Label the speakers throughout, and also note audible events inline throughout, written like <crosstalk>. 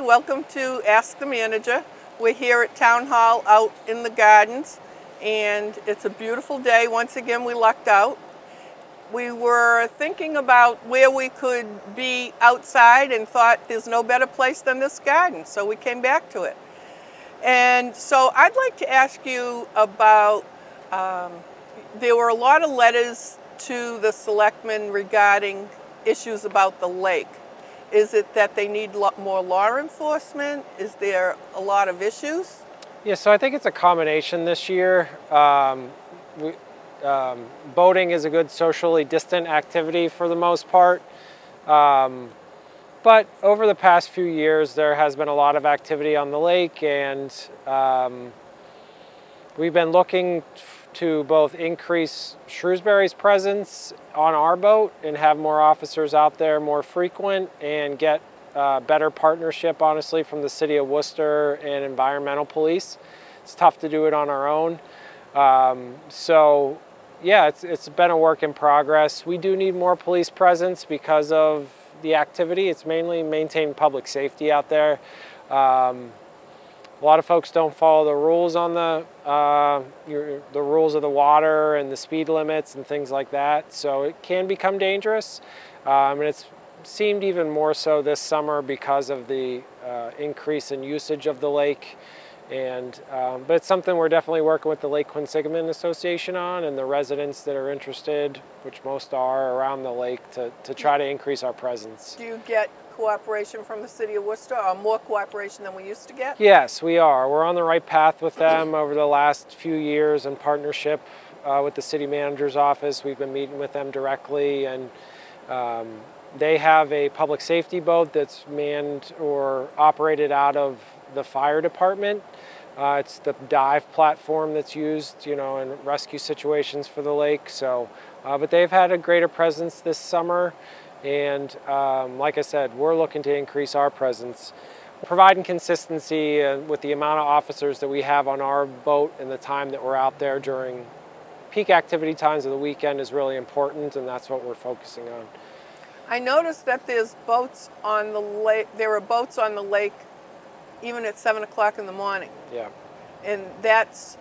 Speaker 1: Welcome to Ask the Manager. We're here at Town Hall out in the gardens and it's a beautiful day. Once again, we lucked out. We were thinking about where we could be outside and thought there's no better place than this garden, so we came back to it. And so I'd like to ask you about, um, there were a lot of letters to the selectmen regarding issues about the lake. Is it that they need more law enforcement? Is there a lot of issues?
Speaker 2: Yeah, so I think it's a combination this year. Um, we, um, boating is a good socially distant activity for the most part. Um, but over the past few years, there has been a lot of activity on the lake and um, we've been looking to both increase Shrewsbury's presence on our boat and have more officers out there more frequent and get uh, better partnership, honestly, from the city of Worcester and environmental police. It's tough to do it on our own. Um, so yeah, it's, it's been a work in progress. We do need more police presence because of the activity. It's mainly maintain public safety out there. Um, a lot of folks don't follow the rules on the uh, your, the rules of the water and the speed limits and things like that. So it can become dangerous, um, and it's seemed even more so this summer because of the uh, increase in usage of the lake. And um, but it's something we're definitely working with the Lake Quinsigamond Association on and the residents that are interested, which most are around the lake, to, to try to increase our presence.
Speaker 1: Do you get cooperation from the City of Worcester, or more cooperation than we used to get?
Speaker 2: Yes, we are. We're on the right path with them over the last few years in partnership uh, with the City Manager's Office. We've been meeting with them directly, and um, they have a public safety boat that's manned or operated out of the fire department. Uh, it's the dive platform that's used, you know, in rescue situations for the lake. So, uh, but they've had a greater presence this summer. And um, like I said, we're looking to increase our presence. Providing consistency uh, with the amount of officers that we have on our boat and the time that we're out there during peak activity times of the weekend is really important and that's what we're focusing on.
Speaker 1: I noticed that there's boats on the lake, there are boats on the lake even at seven o'clock in the morning.
Speaker 2: Yeah.
Speaker 1: And that's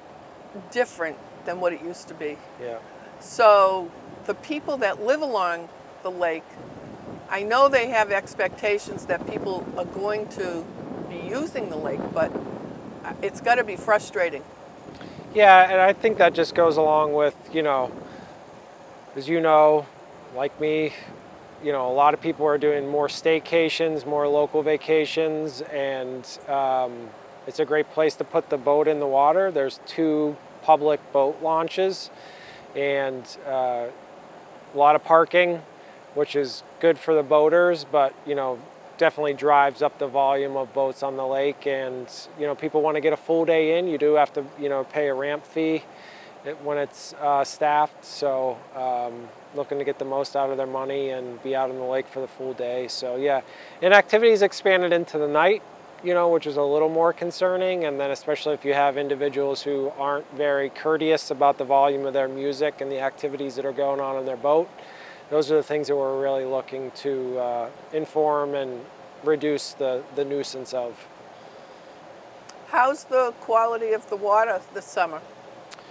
Speaker 1: different than what it used to be.
Speaker 2: Yeah.
Speaker 1: So the people that live along the lake, I know they have expectations that people are going to be using the lake, but it's got to be frustrating.
Speaker 2: Yeah, and I think that just goes along with, you know, as you know, like me, you know, a lot of people are doing more staycations, more local vacations, and um, it's a great place to put the boat in the water. There's two public boat launches and uh, a lot of parking which is good for the boaters, but you know, definitely drives up the volume of boats on the lake. And you know, people want to get a full day in. You do have to, you know, pay a ramp fee when it's uh, staffed. So um, looking to get the most out of their money and be out on the lake for the full day. So yeah, and activities expanded into the night, you know, which is a little more concerning. And then especially if you have individuals who aren't very courteous about the volume of their music and the activities that are going on in their boat those are the things that we're really looking to uh, inform and reduce the, the nuisance of.
Speaker 1: How's the quality of the water this summer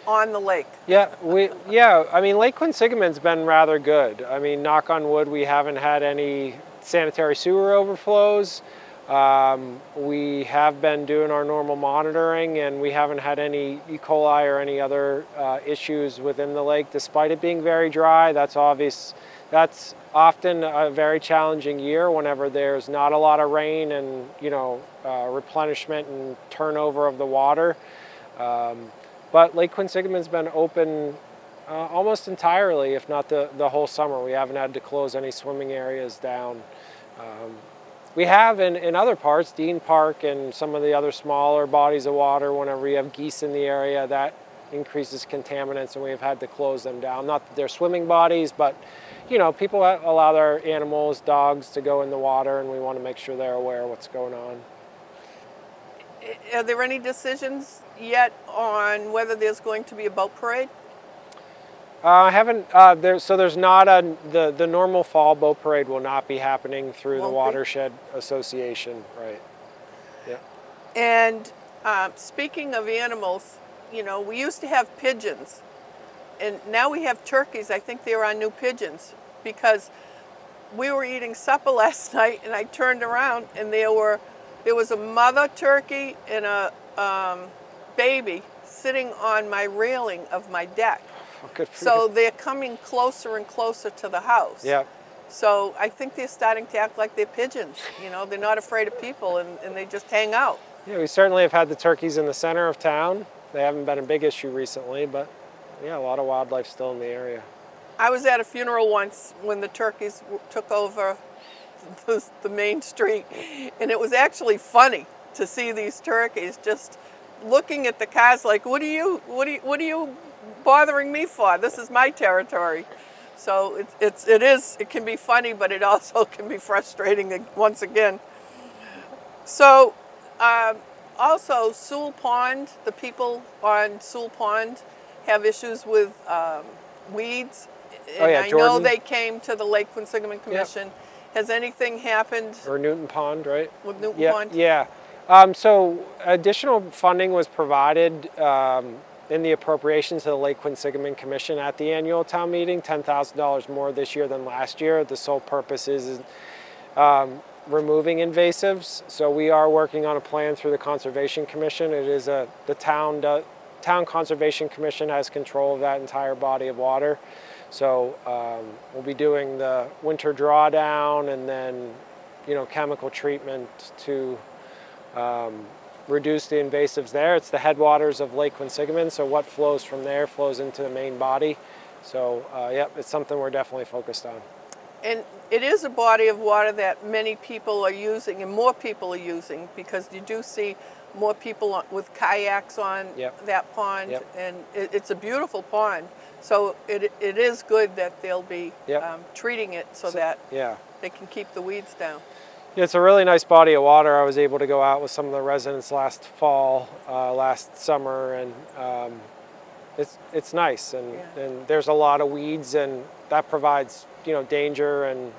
Speaker 1: on the lake?
Speaker 2: Yeah, we yeah, I mean Lake Quinsigamond's been rather good. I mean, knock on wood, we haven't had any sanitary sewer overflows. Um, we have been doing our normal monitoring and we haven't had any E. coli or any other uh, issues within the lake despite it being very dry. That's obvious. That's often a very challenging year whenever there's not a lot of rain and you know uh, replenishment and turnover of the water. Um, but Lake Quinsigamond's been open uh, almost entirely, if not the, the whole summer. We haven't had to close any swimming areas down. Um, we have in, in other parts, Dean Park and some of the other smaller bodies of water, whenever you have geese in the area, that increases contaminants and we've had to close them down. Not that they're swimming bodies, but you know, people allow their animals, dogs to go in the water and we want to make sure they're aware of what's going on.
Speaker 1: Are there any decisions yet on whether there's going to be a boat parade?
Speaker 2: Uh, I haven't. Uh, there, so there's not a the the normal fall boat parade will not be happening through Won't the Watershed be? Association, right? Yeah.
Speaker 1: And uh, speaking of animals, you know, we used to have pigeons, and now we have turkeys. I think they're our new pigeons because we were eating supper <laughs> last night, and I turned around, and there were there was a mother turkey and a um, baby sitting on my railing of my deck.
Speaker 2: Oh,
Speaker 1: So they're coming closer and closer to the house.
Speaker 2: Yeah.
Speaker 1: So I think they're starting to act like they're pigeons. You know, they're not afraid of people and, and they just hang out.
Speaker 2: Yeah, we certainly have had the turkeys in the center of town. They haven't been a big issue recently, but yeah, a lot of wildlife still in the area.
Speaker 1: I was at a funeral once when the turkeys w- took over <laughs> the, the main street, and it was actually funny to see these turkeys just looking at the cars like, "What are you? What are you? What are you bothering me for? This is my territory." So it's it's it is it can be funny, but it also <laughs> can be frustrating once again. So, um, also Sewell Pond, the people on Sewell Pond have issues with um, weeds. And
Speaker 2: Oh, yeah,
Speaker 1: I know they came to the Lake Quinsigamond Commission. Has anything happened
Speaker 2: Or Newton Pond, right?
Speaker 1: with Newton
Speaker 2: yeah,
Speaker 1: Pond?
Speaker 2: Yeah. Um, so additional funding was provided in the appropriations to the Lake Quinsigamond Commission at the annual town meeting, $10,000 more this year than last year. The sole purpose is um, removing invasives. So we are working on a plan through the Conservation Commission. It is a, the town, town Conservation Commission has control of that entire body of water. So um, we'll be doing the winter drawdown and then, you know, chemical treatment to um, reduce the invasives there. It's the headwaters of Lake Quinsigamond, so what flows from there flows into the main body. So, uh, yep, it's something we're definitely focused on.
Speaker 1: And it is a body of water that many people are using and more people are using because you do see more people with kayaks on
Speaker 2: Yep.
Speaker 1: that pond.
Speaker 2: Yep.
Speaker 1: And it, it's a beautiful pond. So it, it is good that they'll be
Speaker 2: Yep.
Speaker 1: um, treating it so, that
Speaker 2: Yeah.
Speaker 1: they can keep the weeds down.
Speaker 2: It's a really nice body of water. I was able to go out with some of the residents last fall, uh, last summer, and um, it's it's nice. And,
Speaker 1: Yeah.
Speaker 2: and there's a lot of weeds, and that provides you know danger and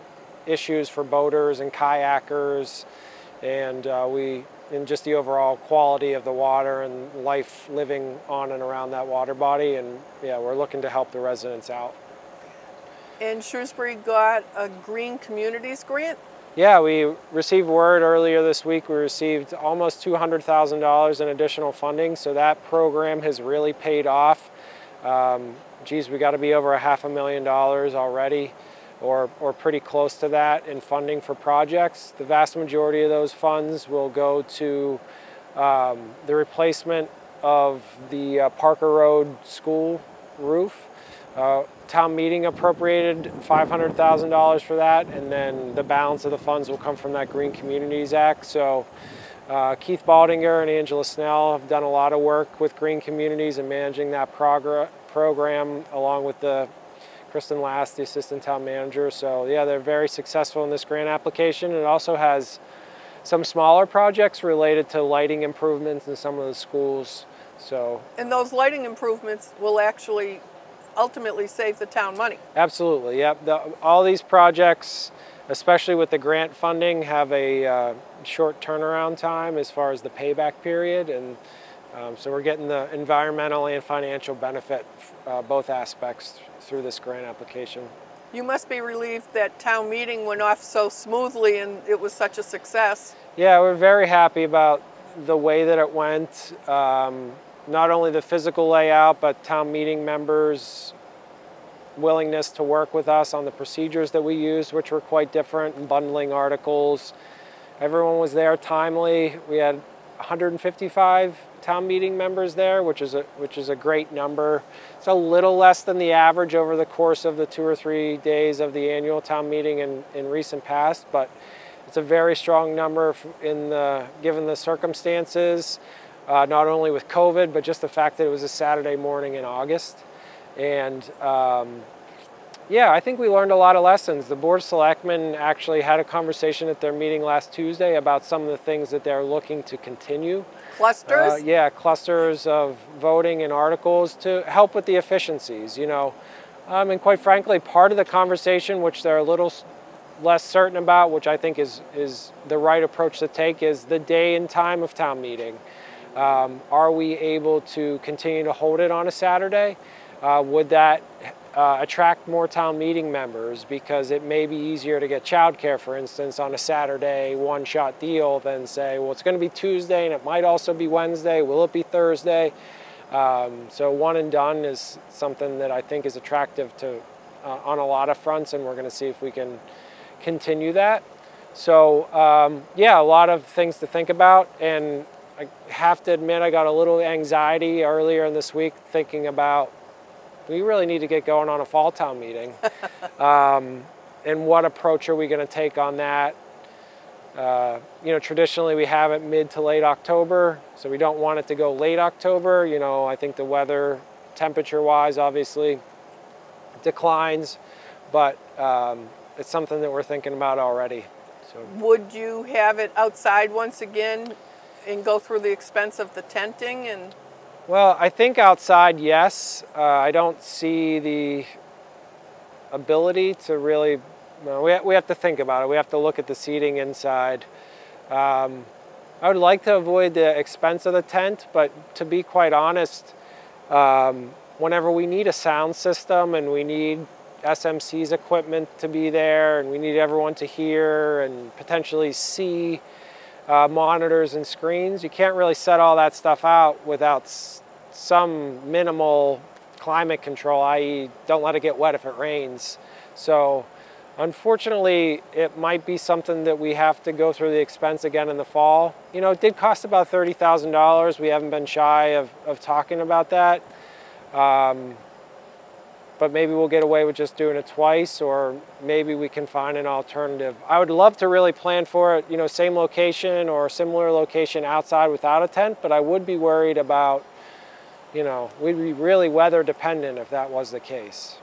Speaker 2: issues for boaters and kayakers, and uh, we and just the overall quality of the water and life living on and around that water body. And yeah, we're looking to help the residents out.
Speaker 1: And Shrewsbury got a Green Communities grant.
Speaker 2: Yeah, we received word earlier this week. We received almost $200,000 in additional funding, so that program has really paid off. Um, geez, we got to be over a half a million dollars already, or, or pretty close to that in funding for projects. The vast majority of those funds will go to um, the replacement of the uh, Parker Road school roof. Uh, town meeting appropriated $500,000 for that, and then the balance of the funds will come from that Green Communities Act. So uh, Keith Baldinger and Angela Snell have done a lot of work with Green Communities and managing that progr- program, along with the Kristen Las, the assistant town manager. So yeah, they're very successful in this grant application. It also has some smaller projects related to lighting improvements in some of the schools. So
Speaker 1: And those lighting improvements will actually ultimately save the town money.
Speaker 2: Absolutely, yep. The, all these projects, especially with the grant funding, have a uh, short turnaround time as far as the payback period, and um, so we're getting the environmental and financial benefit, uh, both aspects, through this grant application.
Speaker 1: You must be relieved that town meeting went off so smoothly and it was such a success.
Speaker 2: Yeah, we're very happy about the way that it went. Um, not only the physical layout, but town meeting members' willingness to work with us on the procedures that we used, which were quite different, and bundling articles. Everyone was there timely. We had 155 town meeting members there, which is a which is a great number. It's a little less than the average over the course of the two or three days of the annual town meeting in, in recent past, but it's a very strong number in the given the circumstances, uh, not only with COVID, but just the fact that it was a Saturday morning in August, and um, yeah, I think we learned a lot of lessons. The Board of Selectmen actually had a conversation at their meeting last Tuesday about some of the things that they're looking to continue.
Speaker 1: Clusters?
Speaker 2: Uh, yeah, clusters of voting and articles to help with the efficiencies, you know. Um, and quite frankly, part of the conversation, which they're a little less certain about, which I think is is the right approach to take, is the day and time of town meeting. Um, are we able to continue to hold it on a Saturday? Uh, would that uh, attract more town meeting members because it may be easier to get childcare, for instance, on a Saturday one-shot deal than say, well, it's going to be Tuesday and it might also be Wednesday. Will it be Thursday? Um, so one and done is something that I think is attractive to uh, on a lot of fronts, and we're going to see if we can continue that. So um, yeah, a lot of things to think about, and I have to admit I got a little anxiety earlier in this week thinking about we really need to get going on a fall town meeting. <laughs> um, and what approach are we going to take on that? Uh, you know, traditionally we have it mid to late October, so we don't want it to go late October. You know, I think the weather, temperature wise, obviously declines, but um, it's something that we're thinking about already. So.
Speaker 1: Would you have it outside once again and go through the expense of the tenting and?
Speaker 2: Well, I think outside, yes. Uh, I don't see the ability to really, we, we have to think about it. We have to look at the seating inside. Um, I would like to avoid the expense of the tent, but to be quite honest, um, whenever we need a sound system and we need SMC's equipment to be there and we need everyone to hear and potentially see uh, monitors and screens. You can't really set all that stuff out without some minimal climate control, i.e. don't let it get wet if it rains. So unfortunately, it might be something that we have to go through the expense again in the fall. You know, it did cost about $30,000. We haven't been shy of, of talking about that. Um, but maybe we'll get away with just doing it twice or maybe we can find an alternative. I would love to really plan for it, you know, same location or similar location outside without a tent, but I would be worried about, you know, we'd be really weather dependent if that was the case.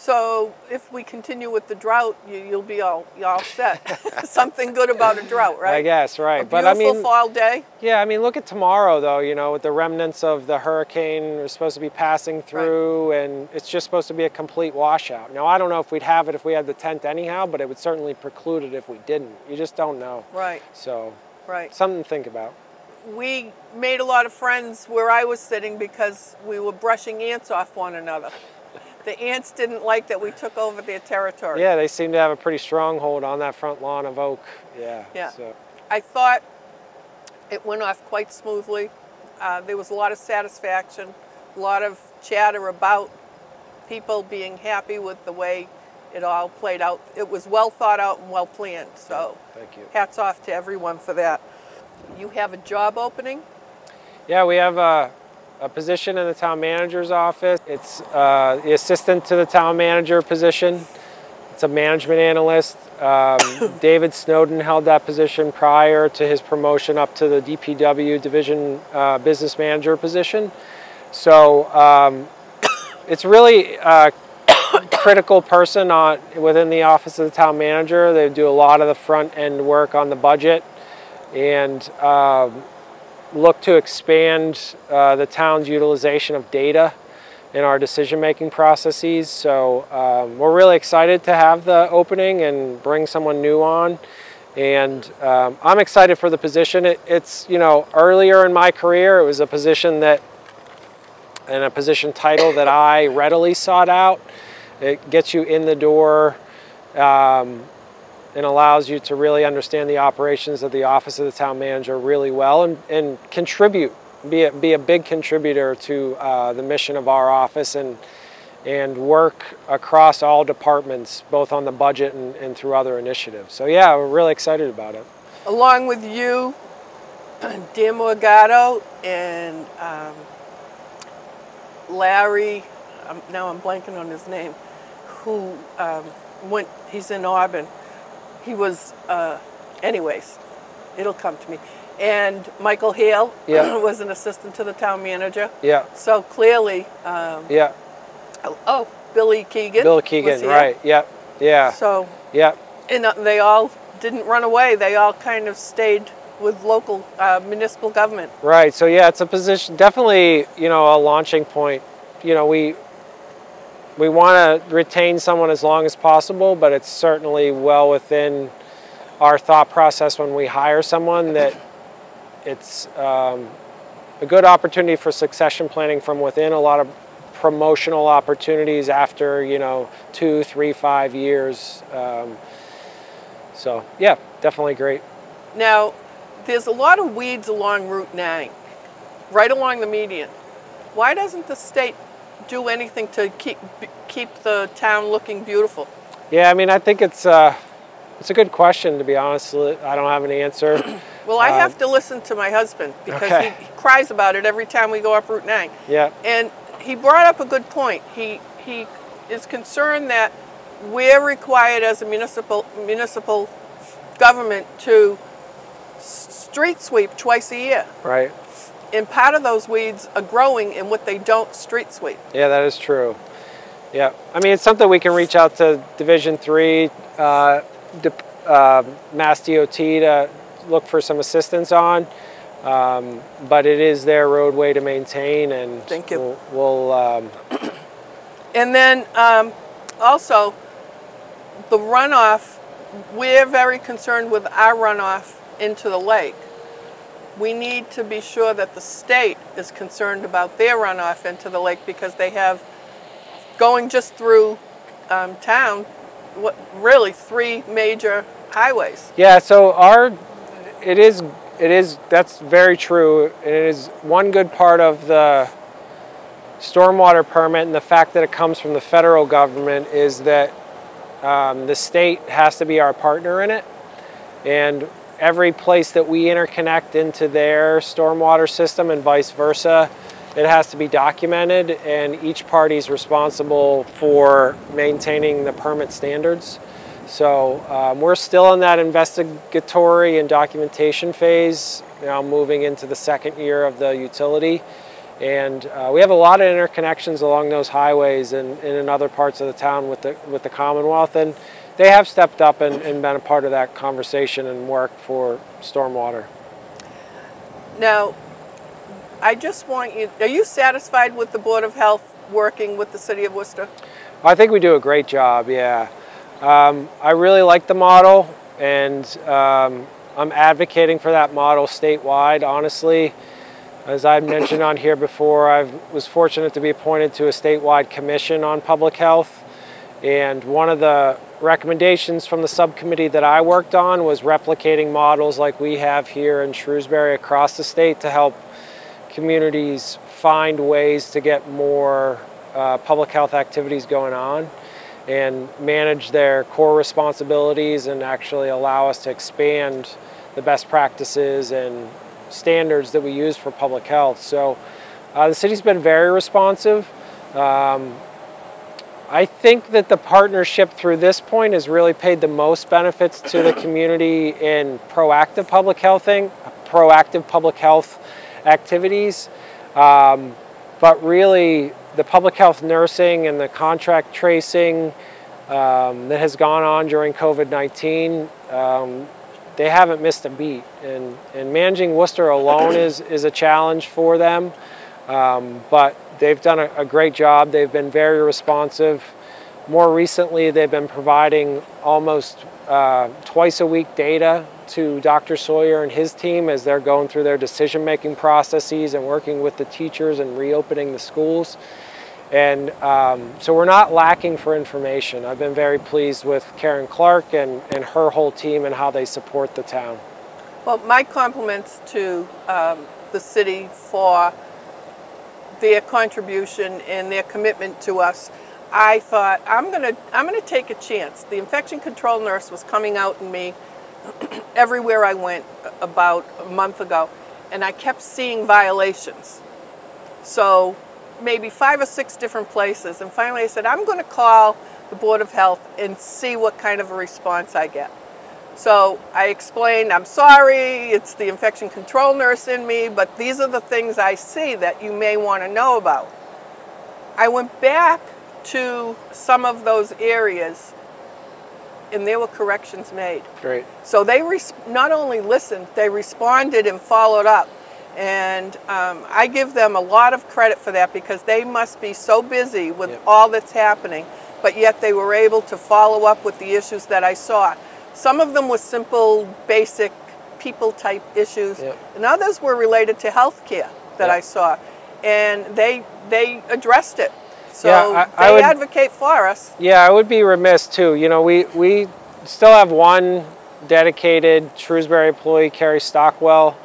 Speaker 1: So if we continue with the drought, you, will be all you all set. <laughs> Something good about a drought, right? I
Speaker 2: guess, right.
Speaker 1: A but I mean, fall day.
Speaker 2: Yeah, I mean, look at tomorrow though. You know, with the remnants of the hurricane are supposed to be passing through, right. and it's just supposed to be a complete washout. Now, I don't know if we'd have it if we had the tent anyhow, but it would certainly preclude it if we didn't. You just don't know.
Speaker 1: Right.
Speaker 2: So.
Speaker 1: Right.
Speaker 2: Something to think about
Speaker 1: we made a lot of friends where I was sitting because we were brushing ants off one another the ants didn't like that we took over their territory.
Speaker 2: Yeah, they seem to have a pretty strong hold on that front lawn of oak. Yeah.
Speaker 1: Yeah. So. I thought it went off quite smoothly. Uh, there was a lot of satisfaction, a lot of chatter about people being happy with the way it all played out. It was well thought out and well planned. So
Speaker 2: thank you.
Speaker 1: Hats off to everyone for that. You have a job opening?
Speaker 2: Yeah, we have a a position in the town manager's office. It's uh, the assistant to the town manager position. It's a management analyst. Um, <coughs> David Snowden held that position prior to his promotion up to the DPW division uh, business manager position. So um, <coughs> it's really a <coughs> critical person on, within the office of the town manager. They do a lot of the front end work on the budget and um, look to expand uh, the town's utilization of data in our decision-making processes. So um, we're really excited to have the opening and bring someone new on. And um, I'm excited for the position. It, it's, you know, earlier in my career, it was a position that, and a position title that I readily sought out. It gets you in the door. Um, and allows you to really understand the operations of the office of the town manager really well and, and contribute, be a, be a big contributor to uh, the mission of our office and, and work across all departments, both on the budget and, and through other initiatives. So yeah, we're really excited about it.
Speaker 1: Along with you, <clears throat> Dan Morgado and um, Larry, um, now I'm blanking on his name, who um, went, he's in Auburn, he was, uh, anyways, it'll come to me. And Michael Hale yeah. <clears throat> was an assistant to the town manager.
Speaker 2: Yeah.
Speaker 1: So clearly. Um,
Speaker 2: yeah.
Speaker 1: Oh, Billy Keegan.
Speaker 2: Bill Keegan, right. Yep. Yeah.
Speaker 1: So.
Speaker 2: Yep.
Speaker 1: And uh, they all didn't run away. They all kind of stayed with local uh, municipal government.
Speaker 2: Right. So yeah, it's a position, definitely, you know, a launching point. You know, we we want to retain someone as long as possible, but it's certainly well within our thought process when we hire someone that it's um, a good opportunity for succession planning from within. A lot of promotional opportunities after you know two, three, five years. Um, so yeah, definitely great.
Speaker 1: Now, there's a lot of weeds along Route 9, right along the median. Why doesn't the state do anything to keep keep the town looking beautiful?
Speaker 2: Yeah, I mean, I think it's uh, it's a good question to be honest. I don't have an answer. <clears throat>
Speaker 1: well, I have to listen to my husband because
Speaker 2: okay.
Speaker 1: he, he cries about it every time we go up Route 9.
Speaker 2: Yeah.
Speaker 1: And he brought up a good point. He he is concerned that we're required as a municipal municipal government to street sweep twice a year.
Speaker 2: Right.
Speaker 1: And part of those weeds are growing in what they don't street sweep.
Speaker 2: Yeah, that is true. Yeah, I mean it's something we can reach out to Division Three, uh, uh, Mass DOT to look for some assistance on. Um, but it is their roadway to maintain, and
Speaker 1: Thank you.
Speaker 2: we'll. we'll um,
Speaker 1: and then um, also the runoff. We're very concerned with our runoff into the lake. We need to be sure that the state is concerned about their runoff into the lake because they have going just through um, town. What really three major highways?
Speaker 2: Yeah. So our it is it is that's very true. It is one good part of the stormwater permit and the fact that it comes from the federal government is that um, the state has to be our partner in it, and every place that we interconnect into their stormwater system and vice versa, it has to be documented, and each party is responsible for maintaining the permit standards. So um, we're still in that investigatory and documentation phase, now moving into the second year of the utility. And uh, we have a lot of interconnections along those highways and, and, in other parts of the town with the, with the Commonwealth. And they have stepped up and, and been a part of that conversation and work for stormwater.
Speaker 1: Now, I just want you, are you satisfied with the Board of Health working with the City of Worcester?
Speaker 2: I think we do a great job, yeah. Um, I really like the model, and um, I'm advocating for that model statewide, honestly. As I mentioned on here before, I was fortunate to be appointed to a statewide commission on public health. And one of the recommendations from the subcommittee that I worked on was replicating models like we have here in Shrewsbury across the state to help communities find ways to get more uh, public health activities going on and manage their core responsibilities and actually allow us to expand the best practices and standards that we use for public health. So uh, the city's been very responsive. Um, I think that the partnership through this point has really paid the most benefits to the community in proactive public healthing, proactive public health activities. Um, but really, the public health nursing and the contract tracing um, that has gone on during COVID-19, um, they haven't missed a beat. And, and managing Worcester alone is, is a challenge for them, um, but they've done a, a great job. They've been very responsive. More recently, they've been providing almost uh, twice a week data to Dr. Sawyer and his team as they're going through their decision making processes and working with the teachers and reopening the schools. And um, so we're not lacking for information. I've been very pleased with Karyn Clark and, and her whole team and how they support the town.
Speaker 1: Well, my compliments to um, the city for their contribution and their commitment to us. I thought I'm gonna I'm gonna take a chance. The infection control nurse was coming out in me <clears throat> everywhere I went about a month ago, and I kept seeing violations. So maybe five or six different places, and finally I said, I'm going to call the Board of Health and see what kind of a response I get. So I explained, I'm sorry, it's the infection control nurse in me, but these are the things I see that you may want to know about. I went back to some of those areas and there were corrections made.
Speaker 2: Great.
Speaker 1: So they not only listened, they responded and followed up. And um, I give them a lot of credit for that because they must be so busy with
Speaker 2: Yep.
Speaker 1: all that's happening, but yet they were able to follow up with the issues that I saw. Some of them were simple, basic people type issues,
Speaker 2: Yep.
Speaker 1: and others were related to health care that
Speaker 2: Yep.
Speaker 1: I saw. And they they addressed it. So
Speaker 2: Yeah, I- I
Speaker 1: they
Speaker 2: would-
Speaker 1: advocate for us.
Speaker 2: Yeah, I would be remiss too. You know, we we still have one dedicated Shrewsbury employee, Carrie Stockwell.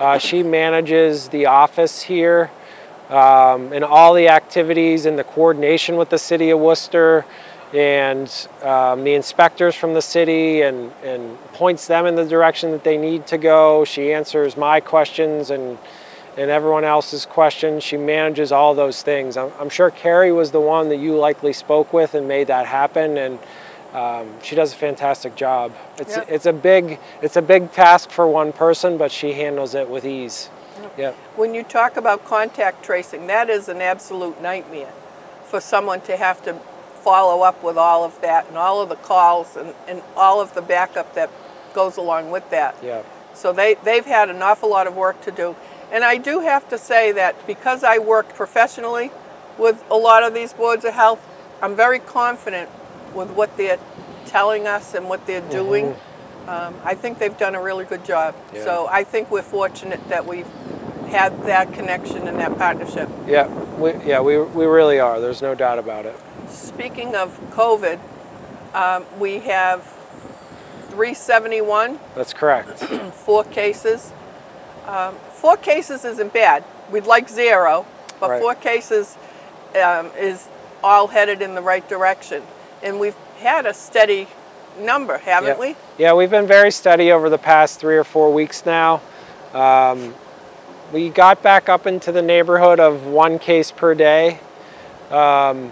Speaker 2: Uh, she manages the office here um, and all the activities and the coordination with the city of Worcester and um, the inspectors from the city and, and points them in the direction that they need to go. She answers my questions and and everyone else's questions. She manages all those things. I'm, I'm sure Carrie was the one that you likely spoke with and made that happen, and um, she does a fantastic job. It's
Speaker 1: Yep.
Speaker 2: it's a big it's a big task for one person, but she handles it with ease. Yep.
Speaker 1: When you talk about contact tracing, that is an absolute nightmare for someone to have to follow up with all of that and all of the calls and, and all of the backup that goes along with that.
Speaker 2: Yeah.
Speaker 1: So they, they've had an awful lot of work to do. And I do have to say that because I work professionally with a lot of these boards of health, I'm very confident with what they're telling us and what they're doing. Um, I think they've done a really good job.
Speaker 2: Yeah.
Speaker 1: So I think we're fortunate that we've had that connection and that partnership.
Speaker 2: Yeah. We, yeah. We we really are. There's no doubt about it.
Speaker 1: Speaking of COVID, um, we have 371
Speaker 2: That's correct. <clears throat>
Speaker 1: four cases. Um, four cases isn't bad. We'd like zero, but
Speaker 2: Right.
Speaker 1: four cases um, is all headed in the right direction. And we've had a steady number, haven't
Speaker 2: yeah.
Speaker 1: we?
Speaker 2: Yeah, we've been very steady over the past three or four weeks now. Um, we got back up into the neighborhood of one case per day um,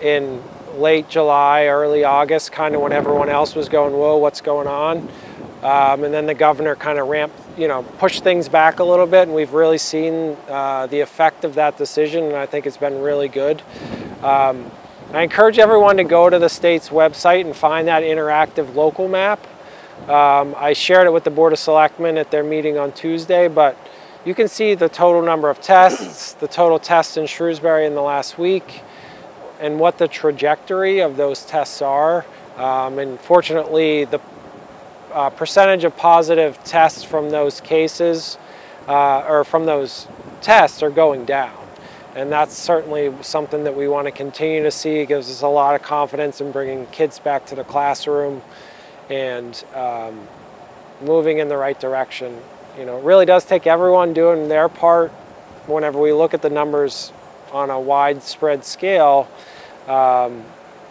Speaker 2: in late July, early August, kind of when everyone else was going, whoa, what's going on? Um, and then the governor kind of ramped, you know, pushed things back a little bit, and we've really seen uh, the effect of that decision, and I think it's been really good. Um, I encourage everyone to go to the state's website and find that interactive local map. Um, I shared it with the Board of Selectmen at their meeting on Tuesday, but you can see the total number of tests, the total tests in Shrewsbury in the last week, and what the trajectory of those tests are. Um, and fortunately, the uh, percentage of positive tests from those cases uh, or from those tests are going down. And that's certainly something that we want to continue to see. It gives us a lot of confidence in bringing kids back to the classroom and um, moving in the right direction. You know, it really does take everyone doing their part whenever we look at the numbers on a widespread scale. Um,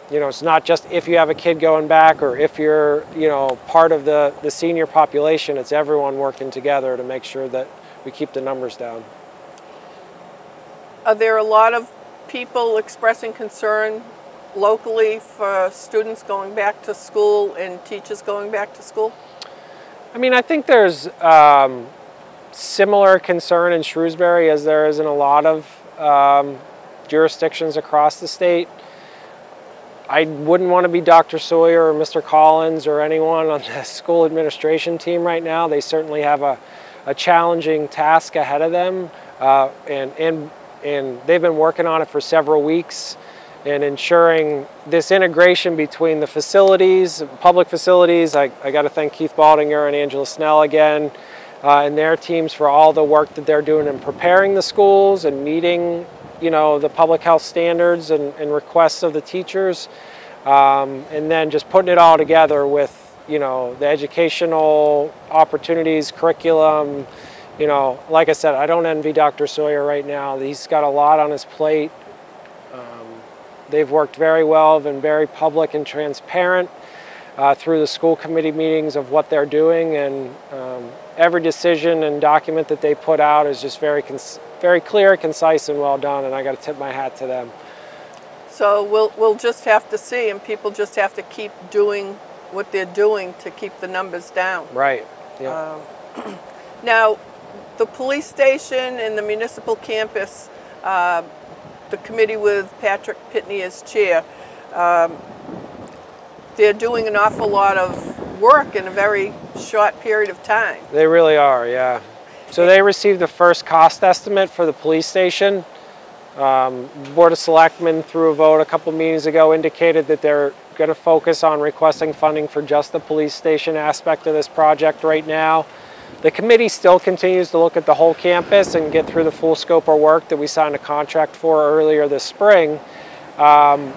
Speaker 2: you know, it's not just if you have a kid going back or if you're, you know, part of the, the senior population, it's everyone working together to make sure that we keep the numbers down.
Speaker 1: Are there a lot of people expressing concern locally for students going back to school and teachers going back to school?
Speaker 2: I mean, I think there's um, similar concern in Shrewsbury as there is in a lot of um, jurisdictions across the state. I wouldn't want to be Dr. Sawyer or Mr. Collins or anyone on the <laughs> school administration team right now. They certainly have a, a challenging task ahead of them, uh, and, and, and they've been working on it for several weeks and ensuring this integration between the facilities, public facilities. I, I got to thank Keith Baldinger and Angela Snell again uh, and their teams for all the work that they're doing in preparing the schools and meeting, you know, the public health standards and, and requests of the teachers. Um, and then just putting it all together with, you know, the educational opportunities, curriculum. You know, like I said, I don't envy Dr. Sawyer right now. He's got a lot on his plate. They've worked very well, been very public and transparent uh, through the school committee meetings of what they're doing, and um, every decision and document that they put out is just very, cons- very clear, concise, and well done. And I got to tip my hat to them.
Speaker 1: So we'll, we'll just have to see, and people just have to keep doing what they're doing to keep the numbers down.
Speaker 2: Right. Yeah. <clears throat>
Speaker 1: Now, the police station and the municipal campus, uh, the committee with Patrick Pitney as chair, um, they're doing an awful lot of work in a very short period of time.
Speaker 2: they really are. Yeah. So they received the first cost estimate for the police station. Um, Board of Selectmen, through a vote a couple meetings ago, indicated that they're going to focus on requesting funding for just the police station aspect of this project right now. The committee still continues to look at the whole campus and get through the full scope of work that we signed a contract for earlier this spring. Um,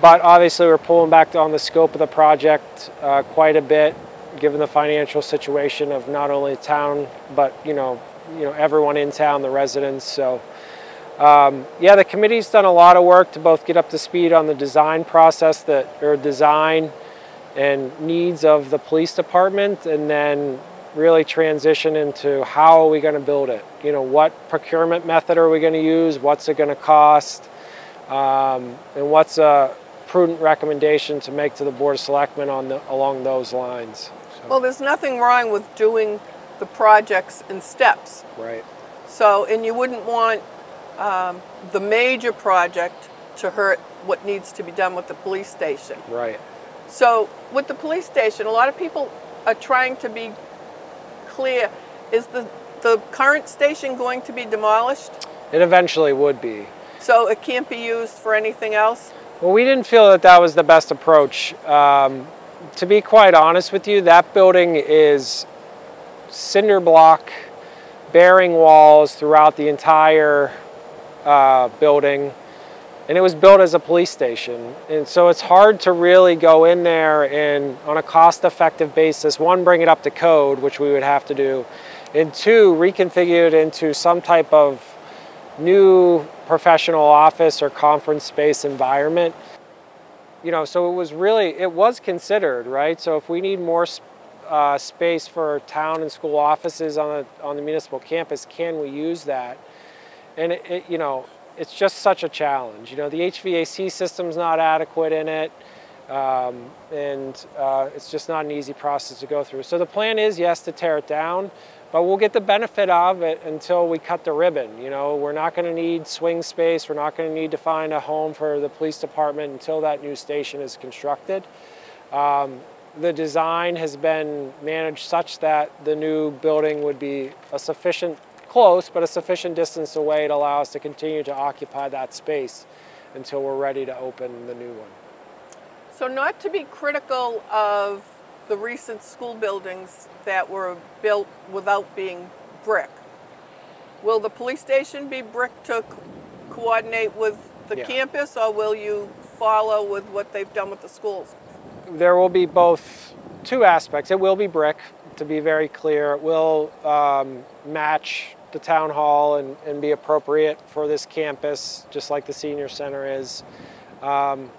Speaker 2: but obviously we're pulling back on the scope of the project uh, quite a bit given the financial situation of not only town but you know you know everyone in town the residents so um, yeah the committee's done a lot of work to both get up to speed on the design process that or design and needs of the police department and then really transition into how are we going to build it? You know what procurement method are we going to use? What's it going to cost? Um, and what's a prudent recommendation to make to the Board of Selectmen on the, along those lines. So,
Speaker 1: Well, there's nothing wrong with doing the projects in steps.
Speaker 2: right.
Speaker 1: So, and you wouldn't want um, the major project to hurt what needs to be done with the police station.
Speaker 2: Right.
Speaker 1: So, with the police station, a lot of people are trying to be clear. Is the the current station going to be demolished?
Speaker 2: It eventually would be.
Speaker 1: So it can't be used for anything else?
Speaker 2: Well, we didn't feel that that was the best approach. Um, to be quite honest with you, that building is cinder block bearing walls throughout the entire uh, building. And it was built as a police station. And so it's hard to really go in there and, on a cost effective basis, one, bring it up to code, which we would have to do, and two, reconfigure it into some type of new professional office or conference space environment. You know, so it was really, it was considered, right? So if we need more uh, space for town and school offices on the, on the municipal campus, can we use that? And it, it, you know, it's just such a challenge. You know, the HVAC system's not adequate in it. Um, and uh, it's just not an easy process to go through. So the plan is, yes, to tear it down, but we'll get the benefit of it until we cut the ribbon. You know, we're not going to need swing space. We're not going to need to find a home for the police department until that new station is constructed. Um, the design has been managed such that the new building would be a sufficient, close, but a sufficient distance away to allow us to continue to occupy that space until we're ready to open the new one.
Speaker 1: So, not to be critical of the recent school buildings that were built without being brick, will the police station be brick to coordinate with the
Speaker 2: Yeah.
Speaker 1: campus, or will you follow with what they've done with the schools?
Speaker 2: there will be both two aspects. It will be brick, to be very clear. It will um, match the town hall and, and be appropriate for this campus, just like the senior center is. Um,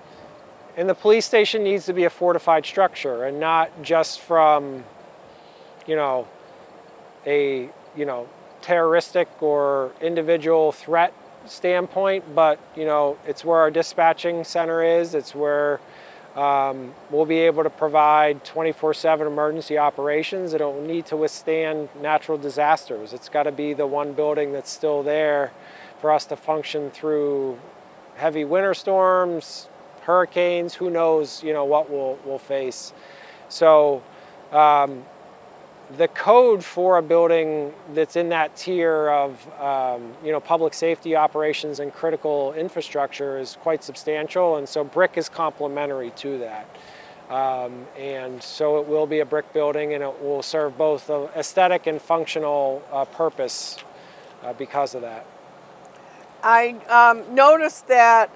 Speaker 2: and the police station needs to be a fortified structure and not just from, you know, a, you know, terroristic or individual threat standpoint, but, you know, it's where our dispatching center is. It's where um, we'll be able to provide 24-7 emergency operations. It'll need to withstand natural disasters. It's got to be the one building that's still there for us to function through heavy winter storms, hurricanes, who knows, you know, what we'll, we'll face. So um, the code for a building that's in that tier of um, you know public safety operations and critical infrastructure is quite substantial, and so brick is complementary to that. Um, and so it will be a brick building, and it will serve both the aesthetic and functional uh, purpose uh, because of that.
Speaker 1: I um, noticed that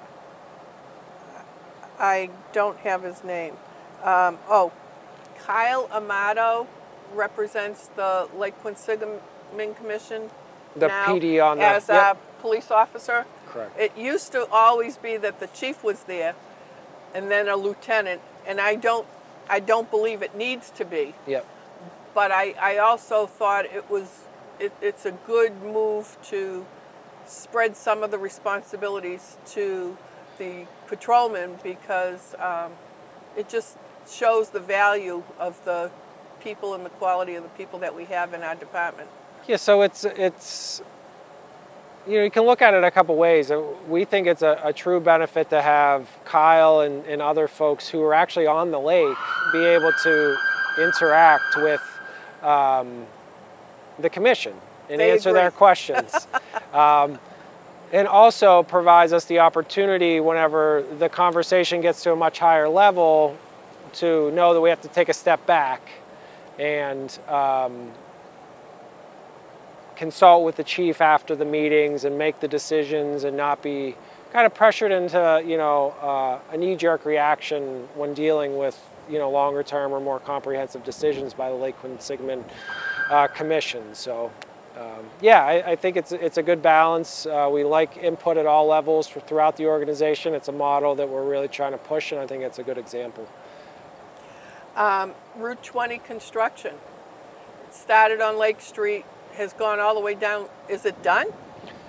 Speaker 1: I don't have his name. Um, oh, Kyle Amato represents the Lake Quinsigamond Commission
Speaker 2: The
Speaker 1: now
Speaker 2: PD on the
Speaker 1: as
Speaker 2: yep,
Speaker 1: a police officer.
Speaker 2: correct.
Speaker 1: It used to always be that the chief was there, and then a lieutenant. And I don't, I don't believe it needs to be.
Speaker 2: Yep.
Speaker 1: But I, I also thought it was, it, it's a good move to spread some of the responsibilities to the patrolmen because um, it just shows the value of the people and the quality of the people that we have in our department.
Speaker 2: Yeah, so it's it's you know you can look at it a couple ways. Uh, We think it's a, a true benefit to have Kyle and, and other folks who are actually on the lake be able to interact with um, the commission and
Speaker 1: They
Speaker 2: answer their questions. <laughs> um, and also provides us the opportunity whenever the conversation gets to a much higher level to know that we have to take a step back and um, consult with the chief after the meetings and make the decisions and not be kind of pressured into you know uh, a knee-jerk reaction when dealing with you know longer term or more comprehensive decisions by the Lake Quinsigamond uh, Commission. So um, yeah, I, I think it's it's a good balance. Uh, we like input at all levels for, throughout the organization. It's a model that we're really trying to push, and I think it's a good example.
Speaker 1: Um, Route 20 construction. It started on Lake Street, has gone all the way down. Is it done?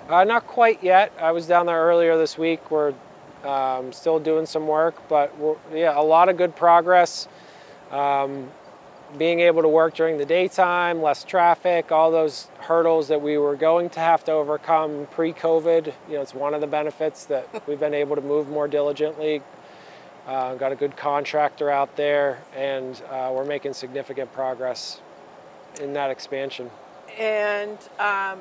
Speaker 2: Uh, not quite yet. I was down there earlier this week. We're um, still doing some work, but we're, yeah, a lot of good progress. Um, being able to work during the daytime, less traffic, all those hurdles that we were going to have to overcome pre-COVID. You know, it's one of the benefits that <laughs> we've been able to move more diligently. Uh, got a good contractor out there, and uh, we're making significant progress in that expansion.
Speaker 1: And um,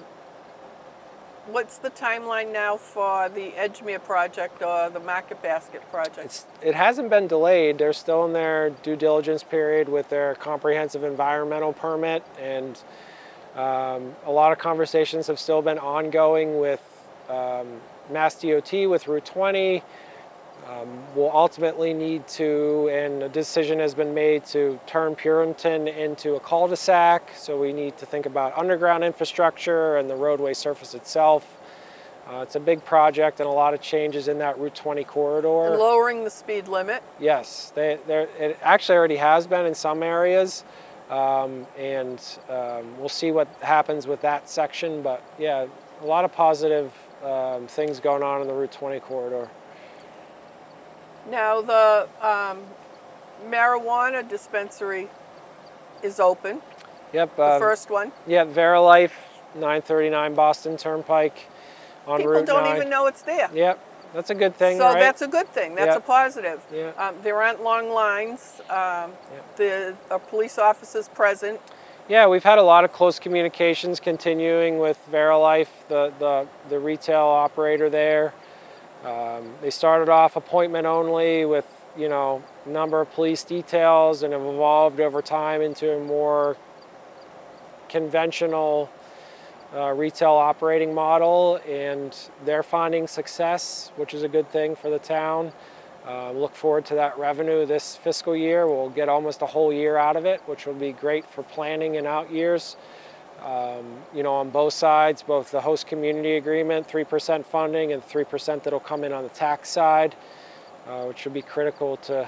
Speaker 1: what's the timeline now for the Edgemere project or the Market Basket project?
Speaker 2: It's, it hasn't been delayed. They're still in their due diligence period with their comprehensive environmental permit, and um, a lot of conversations have still been ongoing with um, Mass DOT with Route 20. Um, we'll ultimately need to, and a decision has been made to turn Purinton into a cul-de-sac. So we need to think about underground infrastructure and the roadway surface itself. Uh, it's a big project and a lot of changes in that Route 20 corridor.
Speaker 1: And lowering the speed limit.
Speaker 2: Yes, they, it actually already has been in some areas, um, and um, we'll see what happens with that section. But yeah, a lot of positive um, things going on in the Route 20 corridor.
Speaker 1: Now the um, marijuana dispensary is open.
Speaker 2: Yep.
Speaker 1: The
Speaker 2: um,
Speaker 1: first one.
Speaker 2: Yeah, Verilife, 939 Boston Turnpike on
Speaker 1: People
Speaker 2: Route
Speaker 1: don't
Speaker 2: 9.
Speaker 1: even know it's there.
Speaker 2: Yep, that's a good thing,
Speaker 1: So
Speaker 2: right?
Speaker 1: that's a good thing. That's a positive.
Speaker 2: Yeah.
Speaker 1: Um, there aren't long lines. Um, The uh, police officers present.
Speaker 2: Yeah, we've had a lot of close communications continuing with Verilife, the, the, the retail operator there. Um, they started off appointment only with, you know, number of police details and have evolved over time into a more conventional uh, retail operating model and they're finding success, which is a good thing for the town. Uh, look forward to that revenue this fiscal year. We'll get almost a whole year out of it, which will be great for planning and out years. Um, you know, on both sides, both the host community agreement, 3% funding, and 3% that'll come in on the tax side, uh, which will be critical to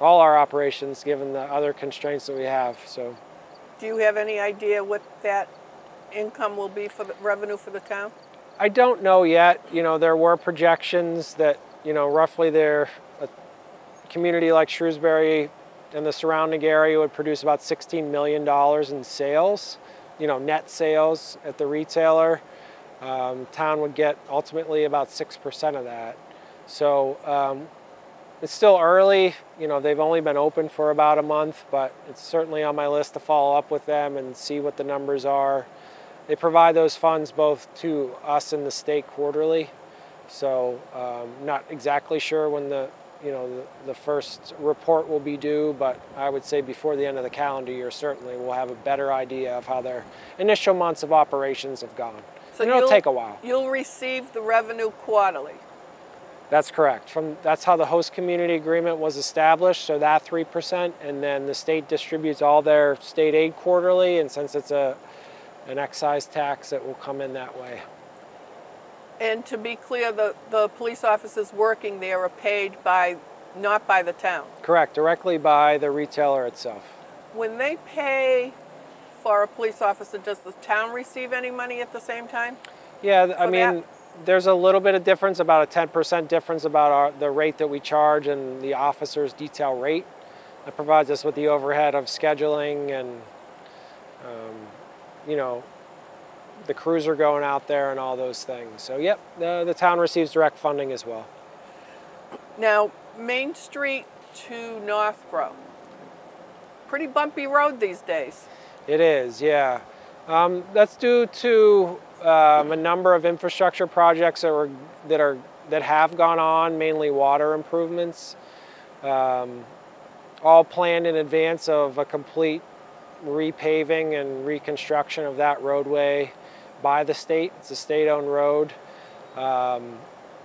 Speaker 2: all our operations given the other constraints that we have. So,
Speaker 1: Do you have any idea what that income will be for the revenue for the town?
Speaker 2: I don't know yet. You know, there were projections that, you know, roughly there, a community like Shrewsbury and the surrounding area would produce about $16 million in sales, you know, net sales at the retailer. Um, town would get ultimately about 6% of that. So um, it's still early. You know, they've only been open for about a month, but it's certainly on my list to follow up with them and see what the numbers are. They provide those funds both to us and the state quarterly. So um, not exactly sure when the you know the, the first report will be due, but I would say before the end of the calendar year, certainly we'll have a better idea of how their initial months of operations have gone. and it'll take a while.
Speaker 1: You'll receive the revenue quarterly.
Speaker 2: That's correct. From that's how the host community agreement was established. So that three percent, and then the state distributes all their state aid quarterly. And since it's a an excise tax, it will come in that way.
Speaker 1: And to be clear, the, the police officers working there are paid by, not by the town.
Speaker 2: Correct, directly by the retailer itself.
Speaker 1: When they pay for a police officer, does the town receive any money at the same time?
Speaker 2: Yeah, I mean,
Speaker 1: that-
Speaker 2: there's a little bit of difference, about a 10% difference about our, the rate that we charge and the officer's detail rate. That provides us with the overhead of scheduling and, um, you know, the cruiser going out there and all those things. So, yep, the, the town receives direct funding as well.
Speaker 1: Now, Main Street to Northborough. Pretty bumpy road these days.
Speaker 2: It is, yeah. Um, that's due to um, a number of infrastructure projects that were that are that have gone on, mainly water improvements, um, all planned in advance of a complete repaving and reconstruction of that roadway by the state. It's a state-owned road, um,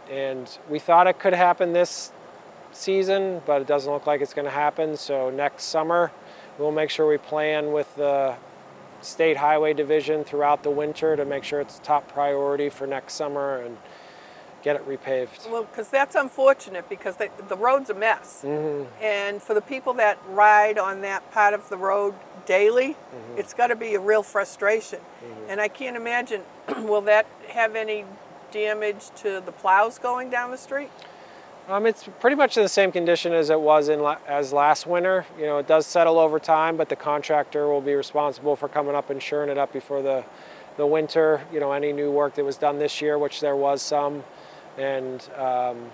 Speaker 2: and we thought it could happen this season, but it doesn't look like it's going to happen. So next summer, we'll make sure we plan with the state highway division throughout the winter to make sure it's top priority for next summer and get it repaved.
Speaker 1: Well, because that's unfortunate because the, the road's a mess.
Speaker 2: Mm-hmm.
Speaker 1: And for the people that ride on that part of the road daily,
Speaker 2: Mm-hmm.
Speaker 1: it's got to be a real frustration. And I can't imagine, <clears throat> will that have any damage to the plows going down the street?
Speaker 2: Um, it's pretty much in the same condition as it was in la- as last winter. You know, it does settle over time, but the contractor will be responsible for coming up and shoring it up before the the winter. You know, any new work that was done this year, which there was some, and um,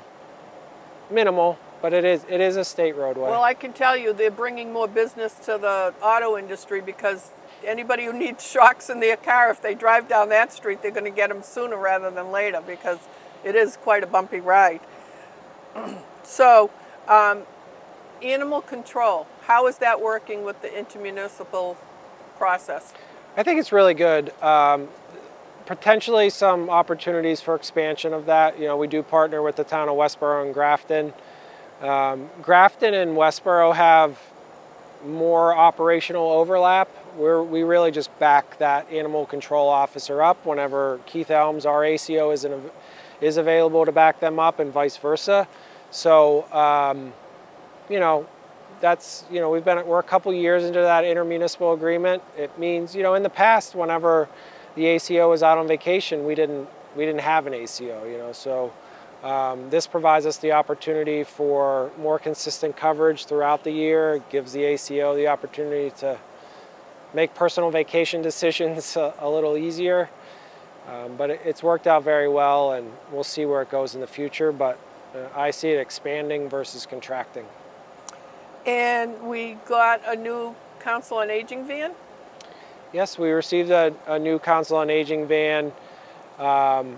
Speaker 2: minimal, but it is it is a state roadway.
Speaker 1: Well, I can tell you they're bringing more business to the auto industry because anybody who needs shocks in their car, if they drive down that street, they're going to get them sooner rather than later because it is quite a bumpy ride. <clears throat> so, um, animal control, how is that working with the intermunicipal process?
Speaker 2: I think it's really good. Um, potentially some opportunities for expansion of that. You know, we do partner with the town of Westboro and Grafton. Um, Grafton and Westboro have more operational overlap. We're, we really just back that animal control officer up whenever Keith Elms, our ACO, is, in, is available to back them up, and vice versa. So, um, you know, that's you know we've been we're a couple years into that intermunicipal agreement. It means you know in the past whenever the ACO was out on vacation, we didn't we didn't have an ACO. You know, so um, this provides us the opportunity for more consistent coverage throughout the year. It gives the ACO the opportunity to make personal vacation <laughs> decisions a, a little easier. Um, but it, it's worked out very well, and we'll see where it goes in the future. But uh, I see it expanding versus contracting.
Speaker 1: And we got a new council on aging van.
Speaker 2: Yes, we received a, a new Council on Aging van. Um,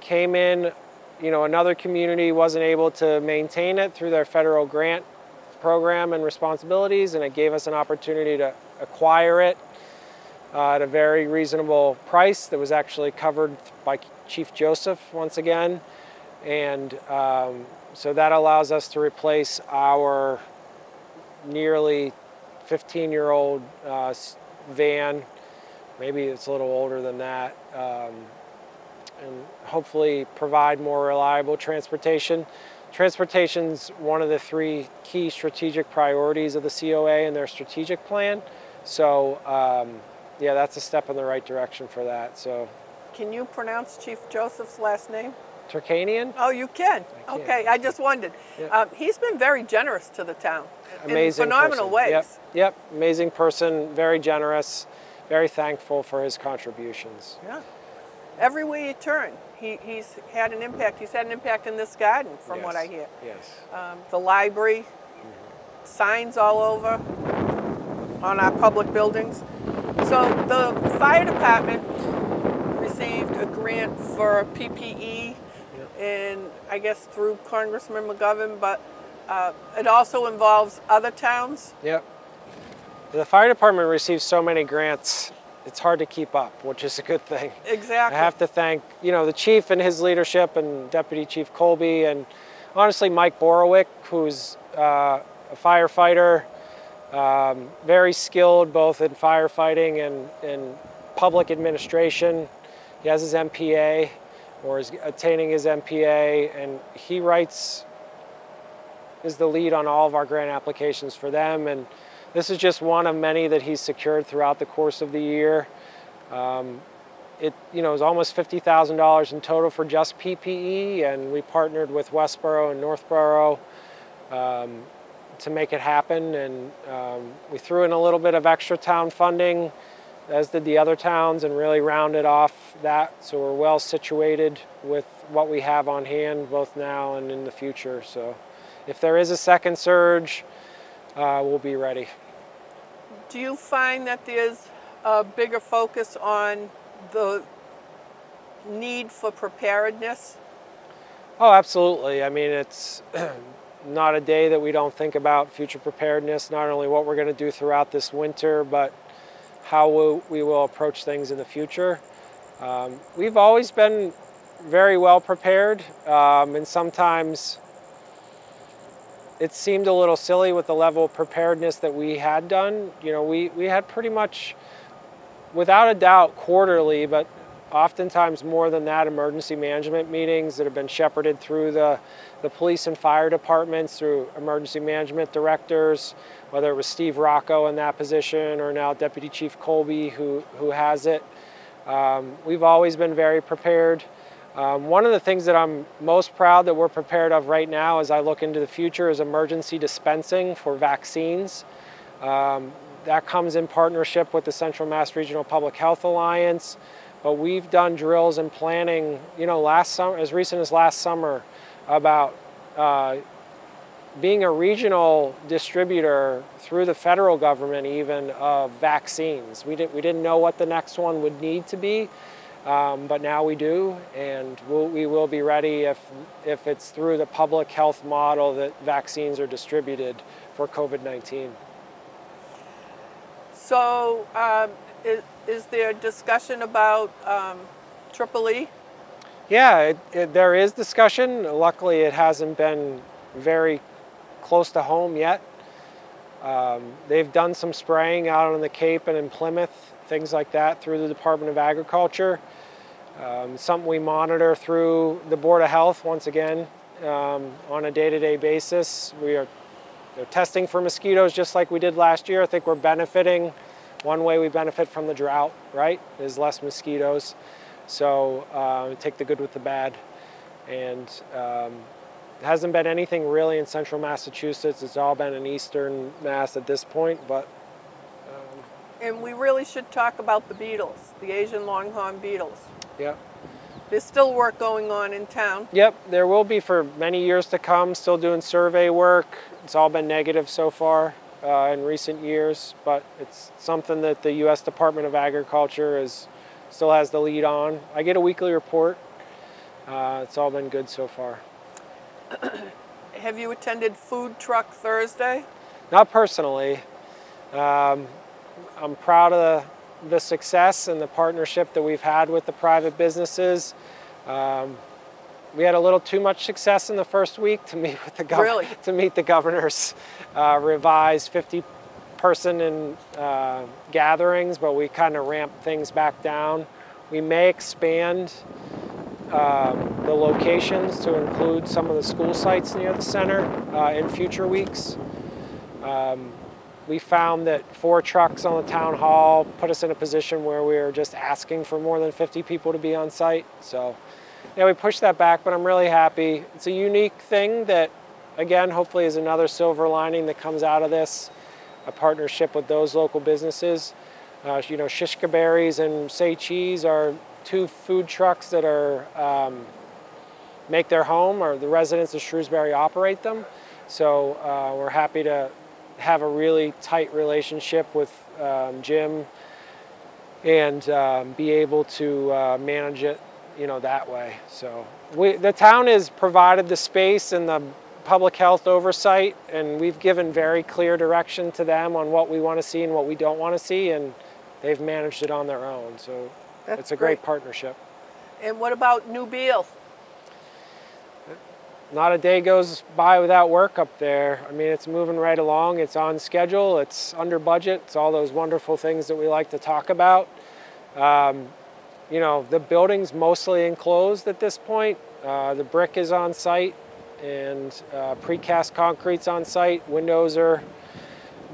Speaker 2: came in, you know, another community wasn't able to maintain it through their federal grant program and responsibilities, and it gave us an opportunity to acquire it uh, at a very reasonable price that was actually covered by Chief Joseph once again. And um, so that allows us to replace our nearly 15 year old uh, van. Maybe it's a little older than that. Um, and hopefully provide more reliable transportation. Transportation's one of the three key strategic priorities of the COA and their strategic plan. So, um, yeah, that's a step in the right direction for that. So,
Speaker 1: Can you pronounce Chief Joseph's last name?
Speaker 2: Turkanian,
Speaker 1: Oh, you can.
Speaker 2: I can.
Speaker 1: Okay, I just wondered.
Speaker 2: Yeah.
Speaker 1: Um, he's been very generous to the town
Speaker 2: amazing
Speaker 1: in phenomenal
Speaker 2: person.
Speaker 1: ways.
Speaker 2: Yep, yep, amazing person, very generous, very thankful for his contributions.
Speaker 1: Yeah. Everywhere you turn, he, he's had an impact. He's had an impact in this garden, from what I hear.
Speaker 2: Yes.
Speaker 1: Um, the library, signs all over on our public buildings. So the fire department received a grant for PPE, and I guess through Congressman McGovern, but uh, it also involves other towns.
Speaker 2: Yep. The fire department receives so many grants, it's hard to keep up, which is a good thing.
Speaker 1: Exactly.
Speaker 2: I have to thank, you know, the chief and his leadership and Deputy Chief Colby and honestly Mike Borowick, who's uh, a firefighter, um, very skilled both in firefighting and, and public administration. He has his MPA or is attaining his MPA and he writes is the lead on all of our grant applications for them and this is just one of many that he's secured throughout the course of the year. Um, it you know is almost fifty thousand dollars in total for just PPE, and we partnered with Westboro and Northboro um, to make it happen. And um, we threw in a little bit of extra town funding, as did the other towns, and really rounded off that. So we're well situated with what we have on hand, both now and in the future. So if there is a second surge, uh, we'll be ready.
Speaker 1: Do you find that there's a bigger focus on the need for preparedness?
Speaker 2: Oh, absolutely. I mean, it's <clears throat> not a day that we don't think about future preparedness, not only what we're going to do throughout this winter, but how we will approach things in the future. Um, we've always been very well prepared, um, and sometimes it seemed a little silly with the level of preparedness that we had done. You know, we, we had pretty much, without a doubt, quarterly, but oftentimes more than that, emergency management meetings that have been shepherded through the, the police and fire departments, through emergency management directors, whether it was Steve Rocco in that position or now Deputy Chief Colby who, who has it. Um, we've always been very prepared. Um, one of the things that I'm most proud that we're prepared of right now as I look into the future is emergency dispensing for vaccines. Um, that comes in partnership with the Central Mass Regional Public Health Alliance, but we've done drills and planning, you know, last summer, as recent as last summer, about uh, being a regional distributor through the federal government even of vaccines. We, did, we didn't know what the next one would need to be, um, but now we do, and we'll, we will be ready if, if it's through the public health model that vaccines are distributed for COVID 19.
Speaker 1: So, um, is, is, there discussion about um?
Speaker 2: Yeah, it, it, there is discussion. Luckily, it hasn't been very close to home yet. Um, they've done some spraying out on the Cape and in Plymouth, things like that, through the Department of Agriculture. Um, something we monitor through the Board of Health once again um, on a day-to-day basis. We are testing for mosquitoes just like we did last year. I think we're benefiting. One way we benefit from the drought, right, is less mosquitoes. So uh, take the good with the bad. And um, hasn't been anything really in central Massachusetts. It's all been in eastern Mass at this point, but
Speaker 1: and we really should talk about the beetles, the Asian longhorn beetles.
Speaker 2: Yeah.
Speaker 1: There's still work going on in town.
Speaker 2: Yep, there will be for many years to come. Still doing survey work. It's all been negative so far uh, in recent years, but it's something that the U.S. Department of Agriculture is still has the lead on. I get a weekly report. Uh, it's all been good so far. <clears throat>
Speaker 1: Have you attended Food Truck Thursday?
Speaker 2: Not personally. Um, I'm proud of the, the, success and the partnership that we've had with the private businesses. Um, we had a little too much success in the first week to meet with the governor
Speaker 1: really?
Speaker 2: to meet the governor's uh, revised 50 person in uh, gatherings, but we kind of ramped things back down. We may expand um, the locations to include some of the school sites near the center uh, in future weeks. Um, we found that four trucks on the town hall put us in a position where we were just asking for more than 50 people to be on site. So, yeah, we pushed that back, but I'm really happy. It's a unique thing that, again, hopefully is another silver lining that comes out of this, a partnership with those local businesses. Uh, you know, Shishka Berries and Say Cheese are two food trucks that are um, make their home, or the residents of Shrewsbury operate them. So uh, we're happy to have a really tight relationship with um, Jim and um, be able to uh, manage it, you know, that way. So we, the town has provided the space and the public health oversight, and we've given very clear direction to them on what we want to see and what we don't want to see, and they've managed it on their own. So
Speaker 1: That's
Speaker 2: it's a
Speaker 1: great.
Speaker 2: great partnership.
Speaker 1: And what about New Beal?
Speaker 2: not a day goes by without work up there. I mean, it's moving right along. It's on schedule. It's under budget. It's all those wonderful things that we like to talk about. Um, you know, the building's mostly enclosed at this point. Uh, the brick is on site and uh, precast concrete's on site. Windows are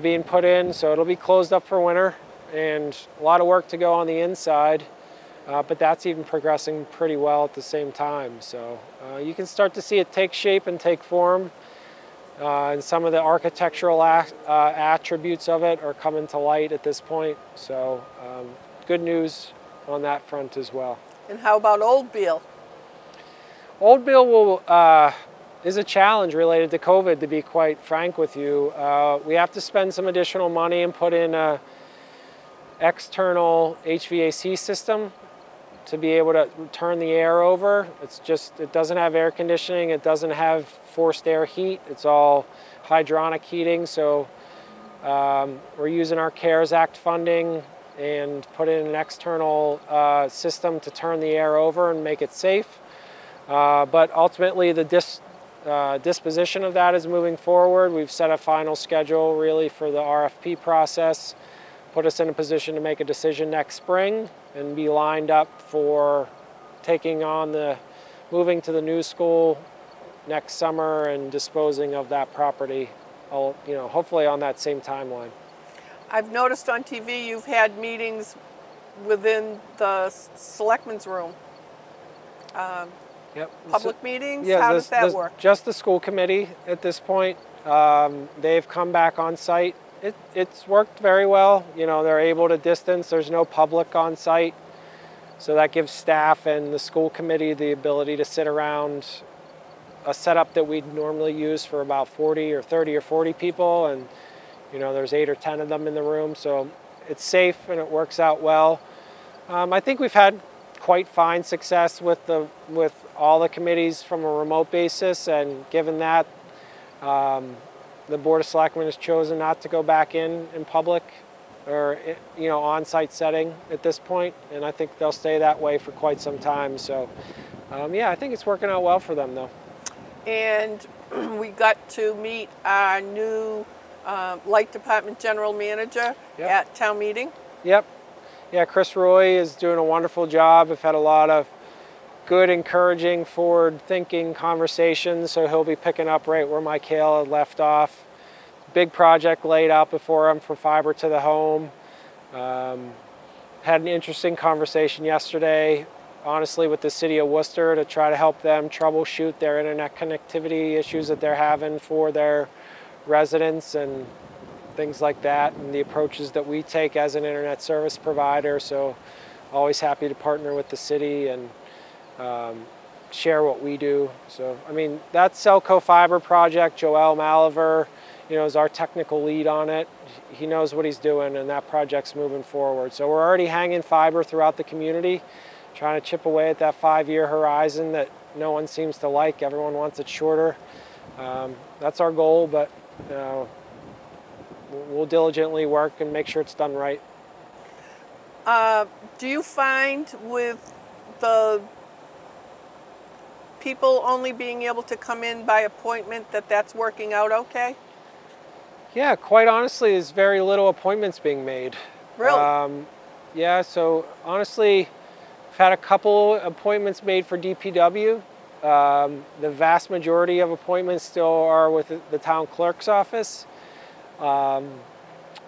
Speaker 2: being put in, so it'll be closed up for winter. And a lot of work to go on the inside. Uh, but that's even progressing pretty well at the same time. So uh, you can start to see it take shape and take form. Uh, and some of the architectural uh, attributes of it are coming to light at this point. So um, good news on that front as well.
Speaker 1: And how about Old Beal?
Speaker 2: Old Beal will, uh, is a challenge related to COVID, to be quite frank with you. Uh, we have to spend some additional money and put in a external HVAC system to be able to turn the air over. It's just, it doesn't have air conditioning, it doesn't have forced air heat, it's all hydronic heating. So um, we're using our CARES Act funding and put in an external uh, system to turn the air over and make it safe. Uh, but ultimately, the dis, uh, disposition of that is moving forward. We've set a final schedule really for the RFP process, put us in a position to make a decision next spring and be lined up for taking on the moving to the new school next summer and disposing of that property, you know, hopefully on that same timeline.
Speaker 1: I've noticed on TV you've had meetings within the selectmen's room. Um,
Speaker 2: Yep.
Speaker 1: public meetings?
Speaker 2: Yeah,
Speaker 1: How does that work?
Speaker 2: Just the school committee at this point. Um, they've come back on site. It, it's worked very well. You know, they're able to distance. There's no public on site. So that gives staff and the school committee the ability to sit around a setup that we'd normally use for about 40 or 30 or 40 people. And, you know, there's eight or 10 of them in the room. So it's safe and it works out well. Um, I think we've had quite fine success with the with all the committees from a remote basis, and given that um, the board of selectmen has chosen not to go back in in public or you know on-site setting at this point, and I think they'll stay that way for quite some time. So, um, yeah, I think it's working out well for them though.
Speaker 1: And <clears throat> we got to meet our new uh, light department general manager
Speaker 2: Yep.
Speaker 1: at town meeting.
Speaker 2: Yep. Yeah, Chris Roy is doing a wonderful job. I've had a lot of good, encouraging, forward thinking conversations. So he'll be picking up right where Michael had left off. Big project laid out before him for fiber to the home. Um, had an interesting conversation yesterday, honestly, with the city of Worcester to try to help them troubleshoot their internet connectivity issues that they're having for their residents and things like that and the approaches that we take as an internet service provider. So always happy to partner with the city and um, share what we do. So I mean that SELCO Fiber project, Joel Maliver, you know, is our technical lead on it. He knows what he's doing and that project's moving forward. So we're already hanging fiber throughout the community, trying to chip away at that five-year horizon that no one seems to like. Everyone wants it shorter. Um, that's our goal, but you know, we'll diligently work and make sure it's done right.
Speaker 1: Uh, do you find with the people only being able to come in by appointment that that's working out okay?
Speaker 2: Yeah, quite honestly, there's very little appointments being made.
Speaker 1: Really?
Speaker 2: Um, yeah, so honestly, I've had a couple appointments made for DPW. Um, the vast majority of appointments still are with the- town clerk's office um,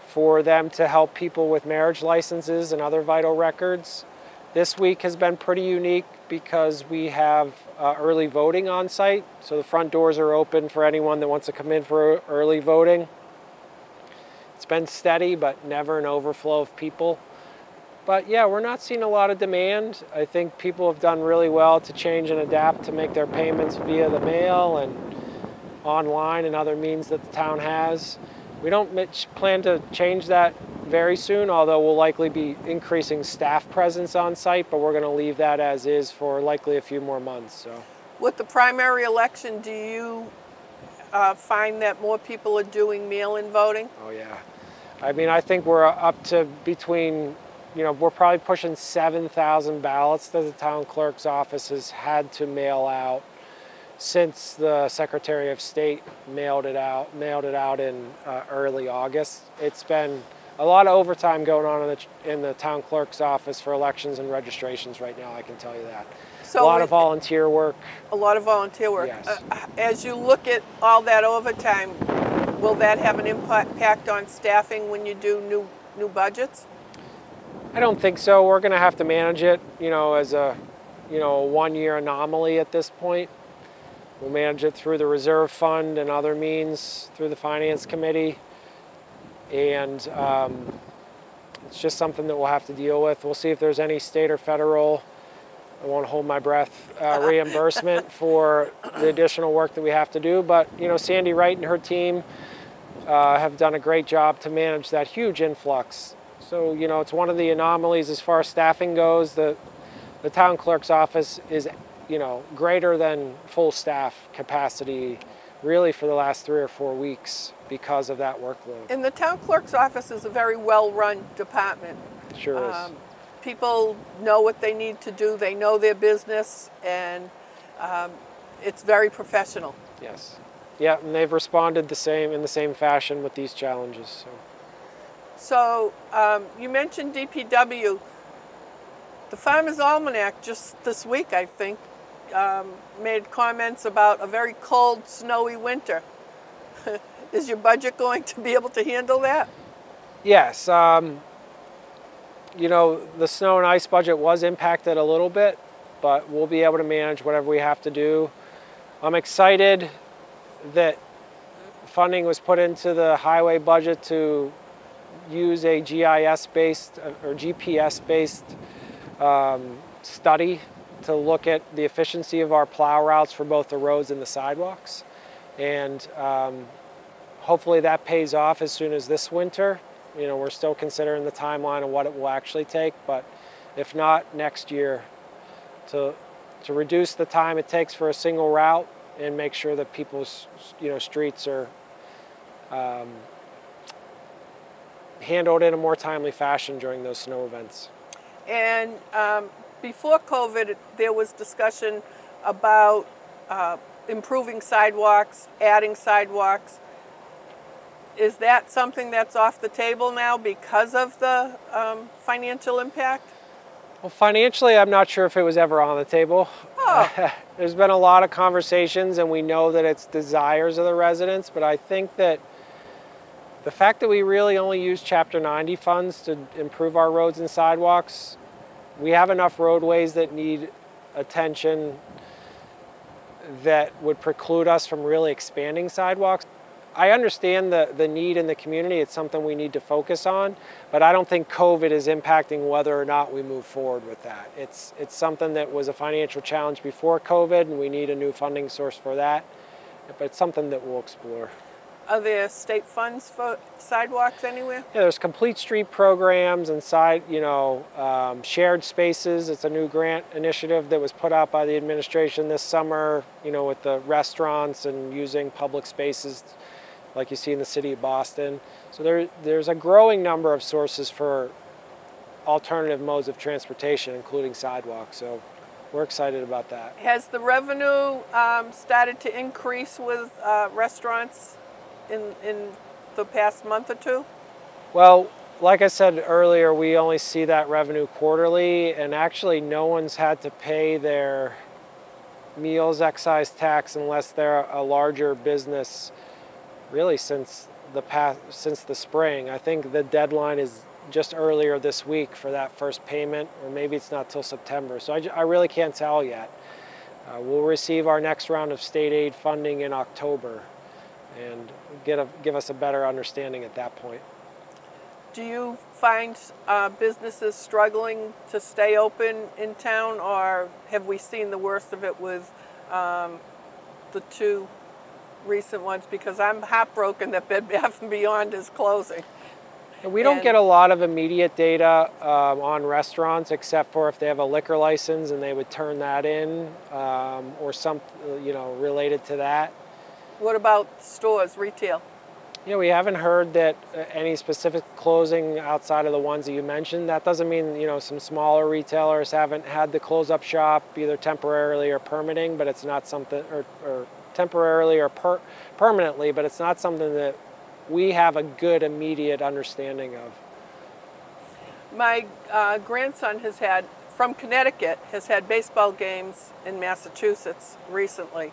Speaker 2: for them to help people with marriage licenses and other vital records. This week has been pretty unique because we have uh, early voting on site. So the front doors are open for anyone that wants to come in for early voting. It's been steady, but never an overflow of people. But yeah, we're not seeing a lot of demand. I think people have done really well to change and adapt to make their payments via the mail and online and other means that the town has. We don't plan to change that very soon, although we'll likely be increasing staff presence on site, but we're going to leave that as is for likely a few more months. So.
Speaker 1: With the primary election, do you uh, find that more people are doing mail-in voting?
Speaker 2: Oh yeah. I mean, I think we're up to between, you know, we're probably pushing 7,000 ballots that the town clerk's office has had to mail out since the Secretary of State mailed it out, mailed it out in uh, early August. It's been a lot of overtime going on in the, in the town clerk's office for elections and registrations right now, I can tell you that.
Speaker 1: So
Speaker 2: a lot
Speaker 1: it-
Speaker 2: of volunteer work.
Speaker 1: A lot of volunteer work.
Speaker 2: Yes.
Speaker 1: Uh, as you look at all that overtime, will that have an impact on staffing when you do new new budgets?
Speaker 2: I don't think so. We're going to have to manage it, you know, as a, you know, a one-year anomaly at this point. We'll manage it through the reserve fund and other means through the finance committee, and um, it's just something that we'll have to deal with. We'll see if there's any state or federal. I won't hold my breath. Uh, <laughs> reimbursement for the additional work that we have to do, but you know, Sandy Wright and her team uh, have done a great job to manage that huge influx. So, you know, it's one of the anomalies as far as staffing goes. The, the town clerk's office is, you know, greater than full staff capacity really for the last three or four weeks because of that workload.
Speaker 1: And the town clerk's office is a very well-run department.
Speaker 2: Sure is.
Speaker 1: Um, people know what they need to do, they know their business, and um, it's very professional.
Speaker 2: yes. Yeah, and they've responded the same in the same fashion with these challenges. So.
Speaker 1: So um, you mentioned DPW. The Farmer's Almanac just this week, I think, um, made comments about a very cold, snowy winter. <laughs> Is your budget going to be able to handle that?
Speaker 2: Yes, um, you know, the snow and ice budget was impacted a little bit, but we'll be able to manage whatever we have to do. I'm excited that funding was put into the highway budget to use a GIS based or GPS based um, study to look at the efficiency of our plow routes for both the roads and the sidewalks. And um, hopefully that pays off as soon as this winter. You know, we're still considering the timeline of what it will actually take, but if not, next year to, to reduce the time it takes for a single route and make sure that people's you know streets are um, handled in a more timely fashion during those snow events.
Speaker 1: And um, before COVID, there was discussion about uh, improving sidewalks, adding sidewalks. Is that something that's off the table now because of the um, financial impact?
Speaker 2: Well, financially, I'm not sure if it was ever on the table.
Speaker 1: Oh. <laughs>
Speaker 2: There's been a lot of conversations, and we know that it's desires of the residents, but I think that the fact that we really only use Chapter 90 funds to improve our roads and sidewalks, we have enough roadways that need attention that would preclude us from really expanding sidewalks. I understand the, the need in the community. It's something we need to focus on, but I don't think COVID is impacting whether or not we move forward with that. It's, it's something that was a financial challenge before COVID, and we need a new funding source for that, but it's something that we'll explore.
Speaker 1: Are there state funds for sidewalks anywhere?
Speaker 2: Yeah, there's complete street programs and side, you know, um, shared spaces. It's a new grant initiative that was put out by the administration this summer, you know, with the restaurants and using public spaces like you see in the city of Boston. So there, there's a growing number of sources for alternative modes of transportation, including sidewalks. So we're excited about that.
Speaker 1: Has the revenue um, started to increase with uh, restaurants in, in the past month or two?
Speaker 2: Well, like I said earlier, we only see that revenue quarterly, and actually, no one's had to pay their meals excise tax unless they're a larger business really since the past since the spring. I think the deadline is just earlier this week for that first payment, or maybe it's not till September. So I, I really can't tell yet. Uh, we'll receive our next round of state aid funding in October, and get a, give us a better understanding at that point.
Speaker 1: Do you find uh, businesses struggling to stay open in town, or have we seen the worst of it with um, the two recent ones? Because I'm heartbroken that Bed Bath & Beyond is closing.
Speaker 2: We don't
Speaker 1: And-
Speaker 2: get a lot of immediate data um, on restaurants, except for if they have a liquor license and they would turn that in, um, or some, you know, related to that.
Speaker 1: What about stores, retail?
Speaker 2: You know, we haven't heard that uh, any specific closing outside of the ones that you mentioned. That doesn't mean, you know, some smaller retailers haven't had to close up shop either temporarily or permitting, but it's not something, or, or temporarily or per, permanently, but it's not something that we have a good immediate understanding of.
Speaker 1: My uh, grandson has had, from Connecticut, has had baseball games in Massachusetts recently.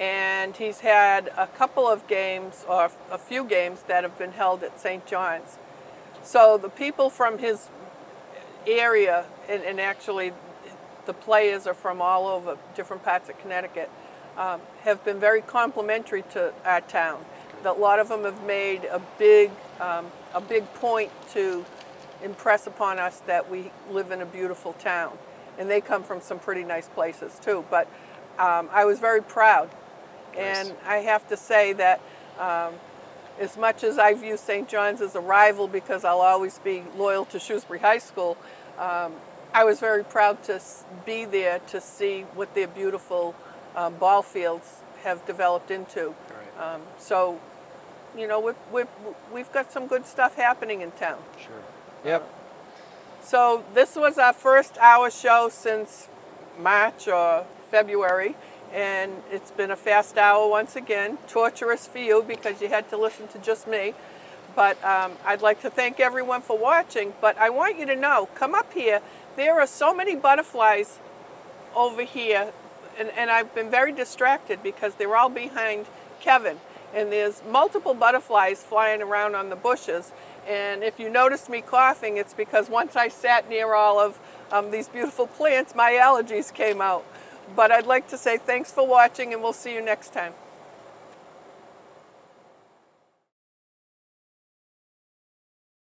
Speaker 1: And he's had a couple of games, or a few games, that have been held at St. John's. So the people from his area, and, and actually the players are from all over different parts of Connecticut, um, have been very complimentary to our town. A lot of them have made a big, um, a big point to impress upon us that we live in a beautiful town. And they come from some pretty nice places too. But um, I was very proud. And I have to say that um, as much as I view St. John's as a rival because I'll always be loyal to Shrewsbury High School, um, I was very proud to be there to see what their beautiful um, ball fields have developed into.
Speaker 2: Right.
Speaker 1: Um, so, you know, we're, we're, we've got some good stuff happening in town.
Speaker 2: Sure. Yep.
Speaker 1: So this was our first hour show since March or February, and it's been a fast hour once again. Torturous for you because you had to listen to just me. But um, I'd like to thank everyone for watching. But I want you to know, come up here. There are so many butterflies over here, and, and I've been very distracted because they're all behind Kevin. And there's multiple butterflies flying around on the bushes. And if you notice me coughing, it's because once I sat near all of um, these beautiful plants, my allergies came out. But I'd like to say thanks for watching, and we'll see you next time.